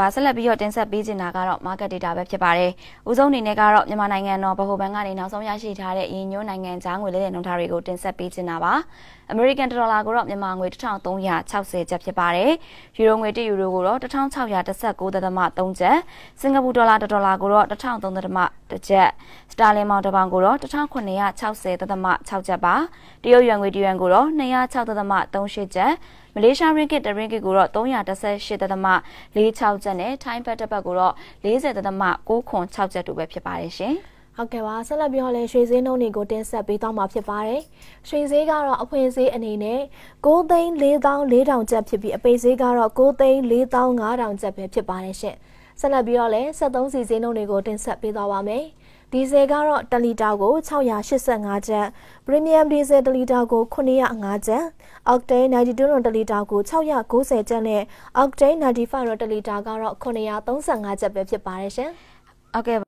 ပါဆက်လက်ပြီးတော့တင်ဆက်ပေးချင်တာကတော့ market data ပဲဖြစ်ပါတယ်။ဦးဆုံးအနေနဲ့ကတော့မြန်မာနိုင်ငံတော်ဗဟိုဘဏ်ကနေနောက်ဆုံးရရှိထားတဲ့ရင်းညွှန်းနိုင်ငံခြားငွေလဲလှယ်နှုန်းထားတွေကိုတင်ဆက်ပေးချင်တာပါ။ American ဒေါ်လာကိုတော့မြန်မာငွေ1360ကျပ်ဖြစ်ပါတယ်။ယူရိုငွေ1ယူရိုကိုတော့1619.3ကျပ်၊စင်ကာပူဒေါ်လာ1ဒေါ်လာကိုတော့1003.1ကျပ်၊စတာလင်မောင်တစ်ပေါင်ကိုတော့1960.6ကျပ်ပါ။တရုတ်ယွမ်ငွေတယွမ်ကိုတော့206.38ကျပ်မလေးရှားရင်းဂစ်တရင်းဂစ်ကိုတော့318.46ကျပ်နဲ့ထိုင်းဘတ်တစ်ပတ်ကိုတော့40.96ကျပ်တို့ပဲဖြစ်ပါတယ်ရှင်။ဟုတ်ကဲ့ပါဆက်လက်ပြီးတော့လဲရွှေဈေးနှုန်းတွေကိုတင်ဆက်ပေးသွားမှာဖြစ်ပါတယ်။ရွှေဈေးကတော့အဖွင့်ဈေးအနေနဲ့9သိန်း4400ကျပ်ဖြစ်ပြီးအပိတ်ဈေးကတော့9သိန်း4500ကျပ်ပဲဖြစ်ပါတယ်ရှင်။ ဆက်လက်ပြီးတော့လဲ73စီဈေးနှုန်းတွေကိုတင်ဆက်ပေးသွားပါမယ်။ဒီဇယ်ကတော့1လီတာကို685ကျပ်ပရီမီယမ်ဒီဇယ်1လီတာကို905ကျပ်အောက်တိန်း92တော့1လီတာကို690ကျပ်နဲ့အောက်တိန်း95တော့1လီတာကတော့935ကျပ်ပဲဖြစ်ပါတယ်ရှင်ဟုတ်ကဲ့